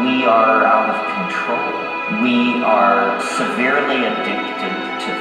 we are out of control. We are severely addicted to